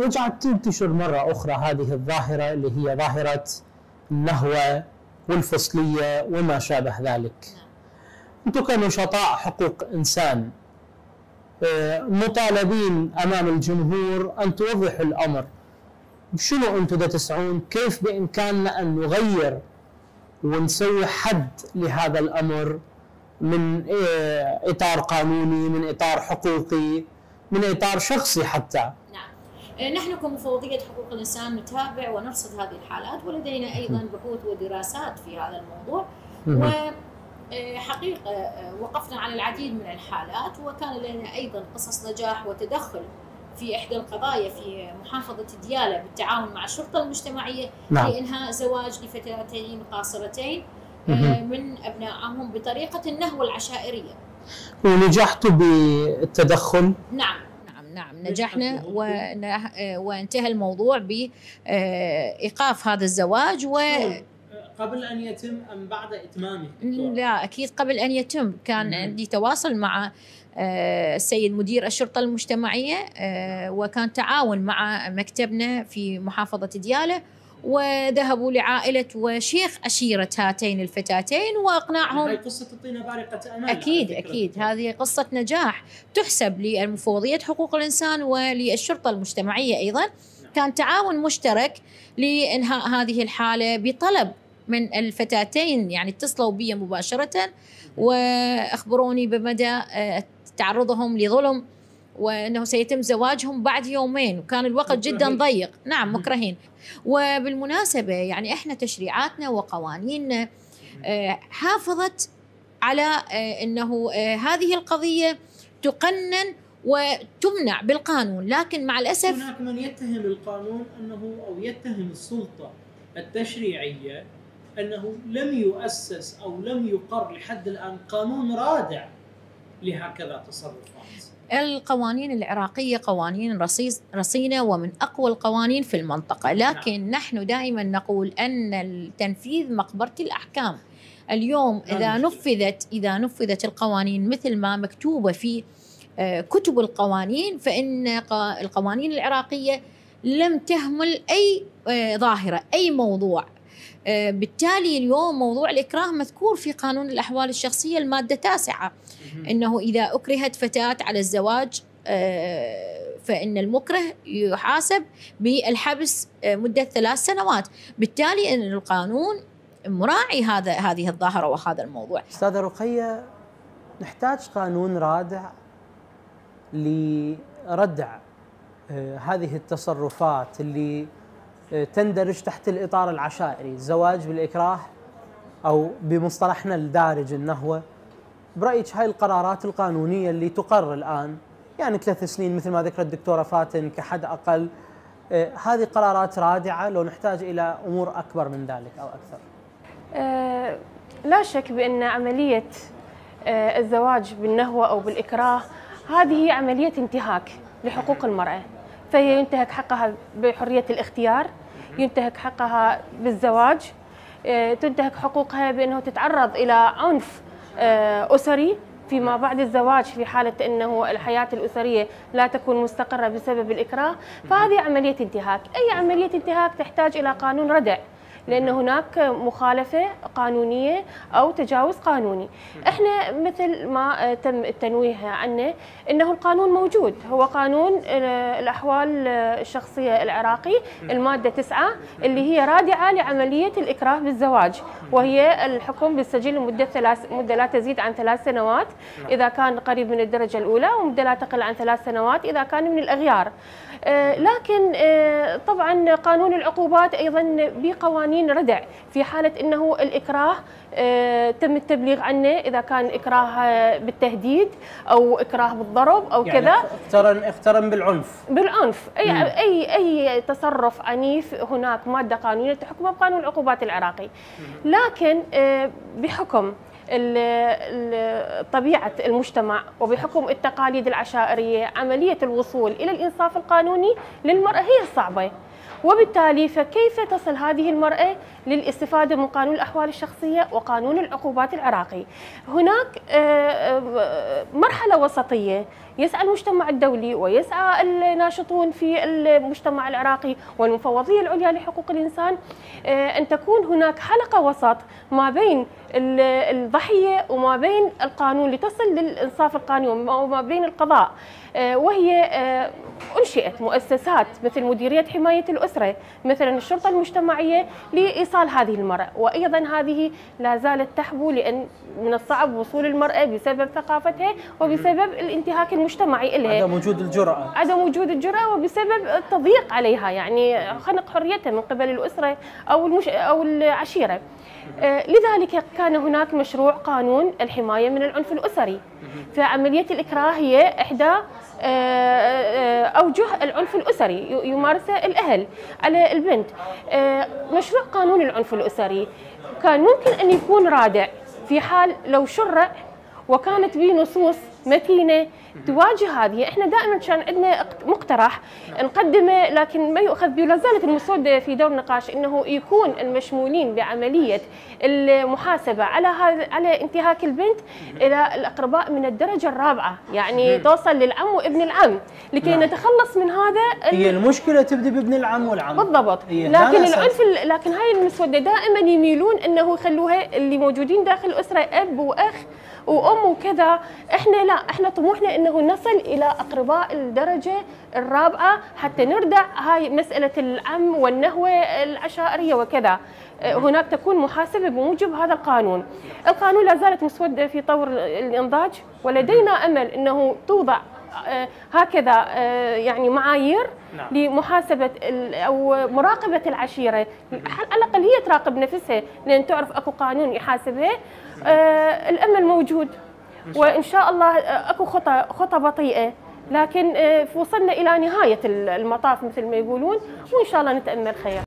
رجعت تنتشر مرة أخرى هذه الظاهرة اللي هي ظاهرة النهوة والفصلية وما شابه ذلك. أنتم كنشطاء حقوق إنسان. آه، مطالبين أمام الجمهور أن توضحوا الأمر. شنو أنتم دا تسعون؟ كيف بإمكاننا أن نغير ونسوي حد لهذا الأمر من آه، إطار قانوني من إطار حقوقي من إطار شخصي حتى؟ نعم. نحن كمفوضية حقوق الإنسان نتابع ونرصد هذه الحالات ولدينا أيضا بحوث ودراسات في هذا الموضوع. وحقيقة آه، وقفنا على العديد من الحالات وكان لنا أيضا قصص نجاح وتدخل في إحدى القضايا في محافظة ديالى بالتعاون مع الشرطة المجتمعية نعم. لإنهاء زواج لفتاتين قاصرتين من أبنائهم بطريقة النهوة العشائرية. ونجحتوا بالتدخل؟ نعم. نعم نعم نجحنا ونه- وانتهى الموضوع بإيقاف هذا الزواج و قبل أن يتم أم بعد إتمامه؟ لا أكيد قبل أن يتم. كان مم. عندي تواصل مع آه، السيد مدير الشرطة المجتمعية آه، وكان تعاون مع مكتبنا في محافظة ديالة. وذهبوا لعائلة وشيخ عشيره هاتين الفتاتين قصة تعطينا بارقة امل أكيد على فكرة. أكيد. هذه قصة نجاح تحسب للمفوضيه حقوق الإنسان وللشرطة المجتمعية أيضا. كان تعاون مشترك لإنهاء هذه الحالة بطلب من الفتاتين يعني اتصلوا بي مباشرة وأخبروني بمدى آه، تعرضهم لظلم وأنه سيتم زواجهم بعد يومين وكان الوقت جدا مكرهين. ضيق نعم مكرهين وبالمناسبة يعني إحنا تشريعاتنا وقوانيننا آه، حافظت على آه، إنه آه، هذه القضية تقنن وتمنع بالقانون لكن مع الأسف هناك من يتهم القانون أنه أو يتهم السلطة التشريعية أنه لم يؤسس أو لم يقر لحد الآن قانون رادع لهكذا تصرفات. القوانين العراقية قوانين رصيص رصينة ومن أقوى القوانين في المنطقة. لكن نحن دائما نقول أن التنفيذ مقبرة الأحكام. اليوم هذا المشكلة. نفذت إذا نفذت القوانين مثل ما مكتوبة في آه، كتب القوانين فإن ق- القوانين العراقية لم تهمل أي آه، ظاهرة أي موضوع. بالتالي اليوم موضوع الإكراه مذكور في قانون الأحوال الشخصية المادة التاسعه إنه إذا أكرهت فتاة على الزواج آه، فإن المكره يحاسب بالحبس آه، مدة ثلاث سنوات، بالتالي إن القانون مراعي هذا هذه الظاهرة وهذا الموضوع. أستاذة رقية نحتاج قانون رادع لردع آه، هذه التصرفات اللي آه، تندرج تحت الإطار العشائري، الزواج بالإكراه أو بمصطلحنا الدارج النهوه. برأيك هاي القرارات القانونية اللي تقر الآن يعني ثلاث سنين مثل ما ذكرت الدكتورة فاتن كحد أقل آه، هذه قرارات رادعة لو نحتاج إلى أمور أكبر من ذلك أو أكثر. آه، لا شك بأن عملية آه، الزواج بالنهوة أو بالإكراه هذه هي عملية انتهاك لحقوق المرأة فهي ينتهك حقها بحرية الاختيار ينتهك حقها بالزواج آه، تنتهك حقوقها بأنه تتعرض إلى عنف آه، أسري فيما بعد الزواج في حالة أنه الحياة الأسرية لا تكون مستقرة بسبب الإكراه. فهذه عملية انتهاك. أي عملية انتهاك تحتاج إلى قانون ردع. لأن هناك مخالفة قانونية أو تجاوز قانوني. إحنا مثل ما تم التنويه عنه إنه القانون موجود. هو قانون الأحوال الشخصية العراقي المادة 9 اللي هي رادعة لعملية الإكراه بالزواج وهي الحكم بالسجل لمدة ثلاث مدة لا تزيد عن ثلاث سنوات إذا كان قريب من الدرجة الأولى ومدة لا تقل عن ثلاث سنوات إذا كان من الأغيار. آه، لكن آه، طبعا قانون العقوبات أيضا بقوانين ردع في حالة إنه الإكراه آه، تم التبليغ عنه إذا كان إكراه آه، بالتهديد أو إكراه بالضرب أو يعني كذا. اقترن اقترن بالعنف. بالعنف. اي اي أي تصرف عنيف هناك مادة قانونية تحكمه بقانون العقوبات العراقي. لكن آه، بحكم طبيعة المجتمع وبحكم التقاليد العشائرية عملية الوصول إلى الإنصاف القانوني للمرأة هي الصعبه وبالتالي فكيف تصل هذه المرأة للاستفادة من قانون الأحوال الشخصية وقانون العقوبات العراقي؟ هناك آه، آه، مرحلة وسطية. يسعى المجتمع الدولي ويسعى الناشطون في المجتمع العراقي والمفوضية العليا لحقوق الإنسان آه، أن تكون هناك حلقة وسط ما بين الضحية وما بين القانون لتصل للإنصاف القانوني وما بين القضاء وهي أنشئت مؤسسات مثل مديرية حماية الأسرة مثلا الشرطة المجتمعية لإيصال هذه المرأة. وأيضا هذه لا زالت تحبو لأن من الصعب وصول المرأة بسبب ثقافتها وبسبب الانتهاك المجتمعي لها عدم وجود الجرأة. عدم وجود الجرأة وبسبب التضييق عليها يعني خنق حريتها من قبل الأسرة أو المش... أو العشيرة. آه، لذلك كان هناك مشروع قانون الحماية من العنف الأسري. فعملية الإكراه هي إحدى آه، أوجه العنف الأسري يمارسه الأهل على البنت. مشروع قانون العنف الأسري كان ممكن أن يكون رادع في حال لو شرع وكانت به نصوص متينة. تواجه هذه. إحنا دائما كان عندنا مقترح نقدمه لكن ما يؤخذ به ولا زالت المسودة في دور نقاش إنه يكون المشمولين بعملية المحاسبة على هذا على انتهاك البنت إلى الأقرباء من الدرجة الرابعة. يعني. توصل للعم وابن العم. لكي نعم. نتخلص من هذا هي المشكلة تبدي بابن العم والعم. بالضبط. لكن العنف لكن هاي المسودة دائما يميلون إنه يخلوها اللي موجودين داخل الاسره أب وأخ وام وكذا إحنا لا إحنا طموحنا إنه نصل إلى أقرباء الدرجة الرابعة حتى نردع هاي مسألة العم والنهوة العشائريه وكذا هناك تكون محاسبة بموجب هذا القانون. القانون لا زالت مسودة في طور الإنضاج ولدينا أمل إنه توضع هكذا آه، يعني معايير نعم. لمحاسبة أو مراقبة العشيرة. على الأقل هي تراقب نفسها لأن تعرف أكو قانون يحاسبها. آه، الامل موجود. وإن شاء الله أكو خطى خطى بطيئة. لكن وصلنا إلى نهاية المطاف مثل ما يقولون. وإن شاء الله نتأمل خير.